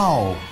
Wow.